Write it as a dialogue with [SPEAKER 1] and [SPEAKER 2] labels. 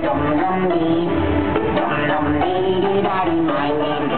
[SPEAKER 1] dum dum dee. Dum dum dee dee dee da dee. My name